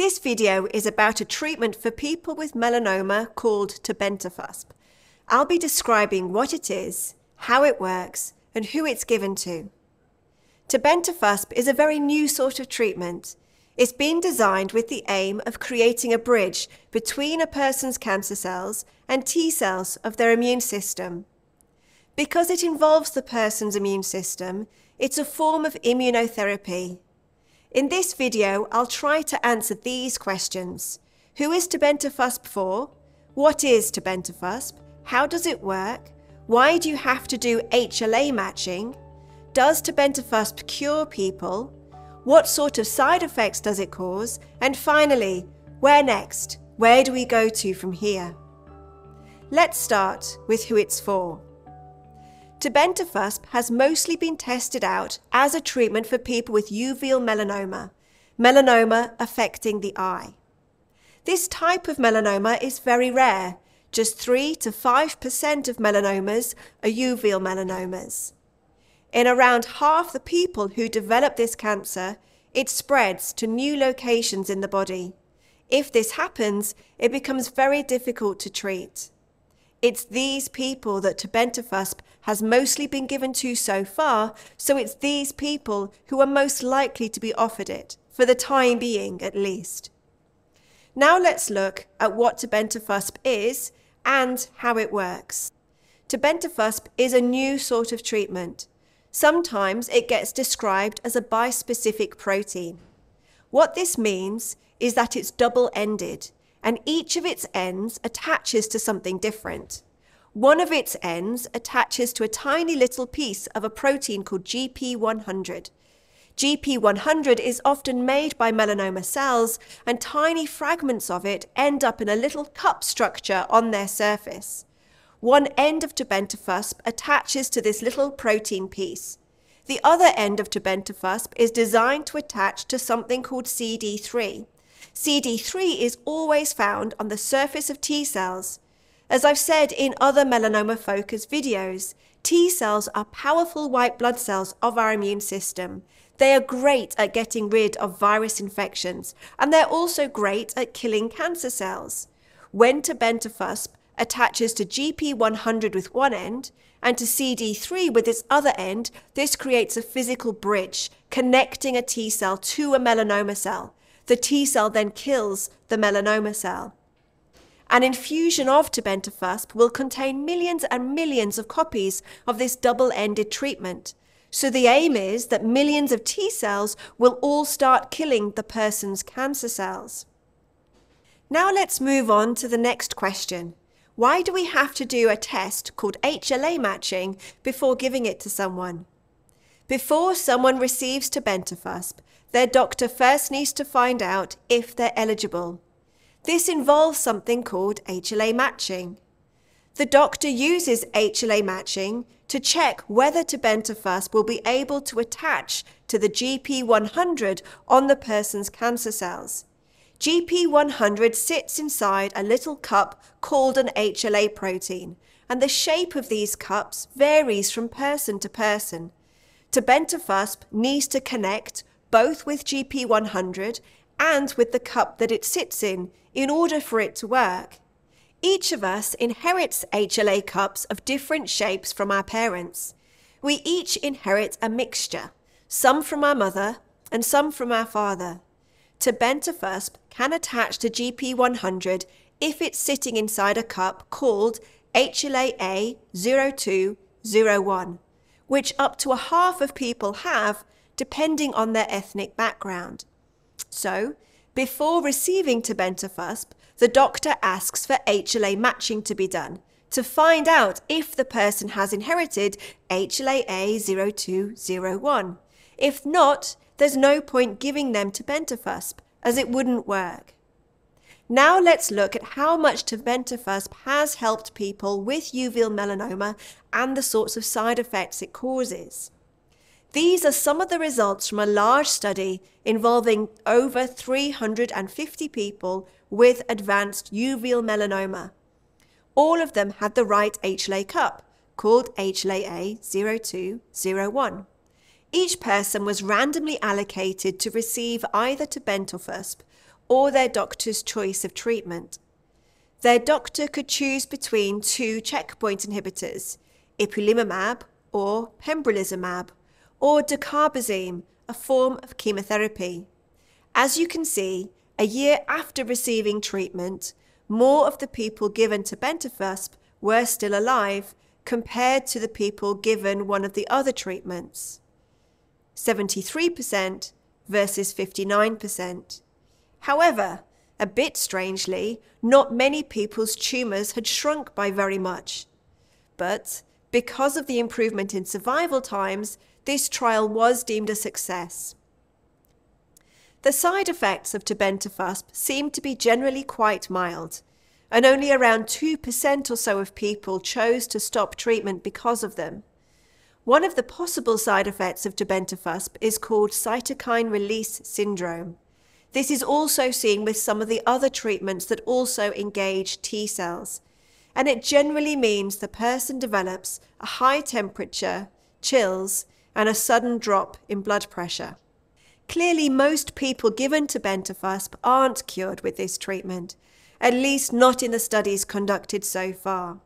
This video is about a treatment for people with melanoma called tebentafusp. I'll be describing what it is, how it works, and who it's given to. Tebentafusp is a very new sort of treatment. It's been designed with the aim of creating a bridge between a person's cancer cells and T cells of their immune system. Because it involves the person's immune system, it's a form of immunotherapy. In this video, I'll try to answer these questions. Who is tebentafusp for? What is tebentafusp? How does it work? Why do you have to do HLA matching? Does tebentafusp cure people? What sort of side effects does it cause? And finally, where next? Where do we go to from here? Let's start with who it's for. Tebentafusp has mostly been tested out as a treatment for people with uveal melanoma, melanoma affecting the eye. This type of melanoma is very rare. Just 3 to 5% of melanomas are uveal melanomas. In around half the people who develop this cancer, it spreads to new locations in the body. If this happens, it becomes very difficult to treat. It's these people that tebentafusp has mostly been given to so far, so it's these people who are most likely to be offered it, for the time being at least. Now let's look at what tebentafusp is and how it works. Tebentafusp is a new sort of treatment. Sometimes it gets described as a bispecific protein. What this means is that it's double-ended, and each of its ends attaches to something different. One of its ends attaches to a tiny little piece of a protein called GP100. GP100 is often made by melanoma cells, and tiny fragments of it end up in a little cup structure on their surface. One end of tebentafusp attaches to this little protein piece. The other end of tebentafusp is designed to attach to something called CD3. CD3 is always found on the surface of T cells. As I've said in other melanoma focus videos, T cells are powerful white blood cells of our immune system. They are great at getting rid of virus infections, and they're also great at killing cancer cells. When tebentafusp attaches to GP100 with one end and to CD3 with its other end, this creates a physical bridge connecting a T cell to a melanoma cell. The T cell then kills the melanoma cell. An infusion of tebentafusp will contain millions and millions of copies of this double-ended treatment. So the aim is that millions of T cells will all start killing the person's cancer cells. Now let's move on to the next question. Why do we have to do a test called HLA matching before giving it to someone? Before someone receives tebentafusp, their doctor first needs to find out if they're eligible. This involves something called HLA matching. The doctor uses HLA matching to check whether tebentafusp will be able to attach to the GP100 on the person's cancer cells. GP100 sits inside a little cup called an HLA protein, and the shape of these cups varies from person to person. Tebentafusp needs to connect both with GP100 and with the cup that it sits in in order for it to work. Each of us inherits HLA cups of different shapes from our parents. We each inherit a mixture, some from our mother and some from our father. Tebentafusp can attach to GP100 if it's sitting inside a cup called HLA-A0201, which up to a half of people have depending on their ethnic background. So, before receiving tebentafusp, the doctor asks for HLA matching to be done to find out if the person has inherited HLA-A0201. If not, there's no point giving them tebentafusp, as it wouldn't work. Now let's look at how much tebentafusp has helped people with uveal melanoma and the sorts of side effects it causes. These are some of the results from a large study involving over 350 people with advanced uveal melanoma. All of them had the right HLA cup, called HLA-A0201. Each person was randomly allocated to receive either tebentafusp or their doctor's choice of treatment. Their doctor could choose between two checkpoint inhibitors, ipilimumab or pembrolizumab, or dacarbazine, a form of chemotherapy. As you can see, a year after receiving treatment, more of the people given to tebentafusp were still alive compared to the people given one of the other treatments. 73% versus 59%. However, a bit strangely, not many people's tumours had shrunk by very much. But because of the improvement in survival times, this trial was deemed a success. The side effects of tebentafusp seem to be generally quite mild, and only around 2% or so of people chose to stop treatment because of them. One of the possible side effects of tebentafusp is called cytokine release syndrome. This is also seen with some of the other treatments that also engage T cells, and it generally means the person develops a high temperature, chills, and a sudden drop in blood pressure. Clearly, most people given tebentafusp aren't cured with this treatment, at least not in the studies conducted so far.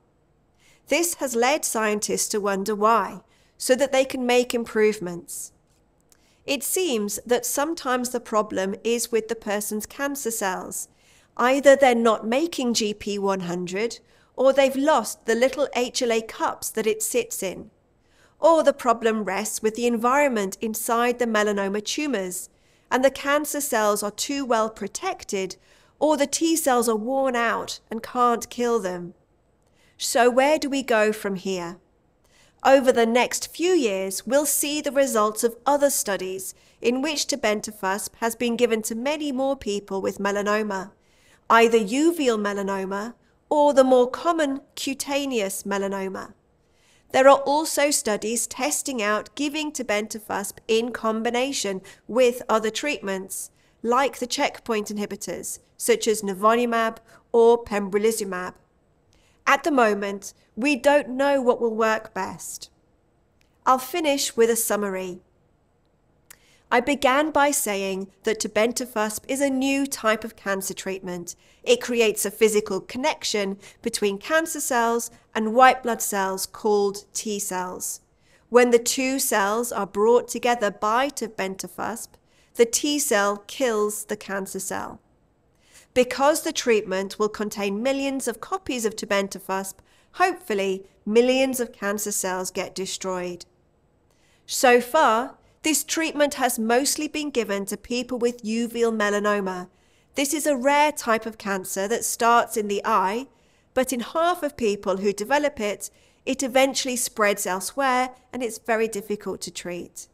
This has led scientists to wonder why, so that they can make improvements. It seems that sometimes the problem is with the person's cancer cells. Either they're not making GP100 or they've lost the little HLA cups that it sits in. Or the problem rests with the environment inside the melanoma tumours, and the cancer cells are too well protected, or the T cells are worn out and can't kill them. So, where do we go from here? Over the next few years, we'll see the results of other studies in which tebentafusp has been given to many more people with melanoma, either uveal melanoma or the more common cutaneous melanoma. There are also studies testing out giving tebentafusp in combination with other treatments, like the checkpoint inhibitors, such as nivolumab or pembrolizumab. At the moment, we don't know what will work best. I'll finish with a summary. I began by saying that tebentafusp is a new type of cancer treatment. It creates a physical connection between cancer cells and white blood cells called T cells. When the two cells are brought together by tebentafusp, the T cell kills the cancer cell. Because the treatment will contain millions of copies of tebentafusp, hopefully millions of cancer cells get destroyed. So far, this treatment has mostly been given to people with uveal melanoma. This is a rare type of cancer that starts in the eye, but in half of people who develop it, it eventually spreads elsewhere and it's very difficult to treat.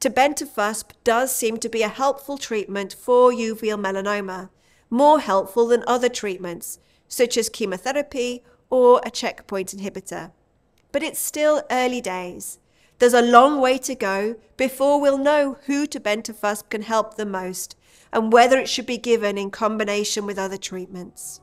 Tebentafusp does seem to be a helpful treatment for uveal melanoma, more helpful than other treatments, such as chemotherapy or a checkpoint inhibitor. But it's still early days. There's a long way to go before we'll know who tebentafusp can help the most and whether it should be given in combination with other treatments.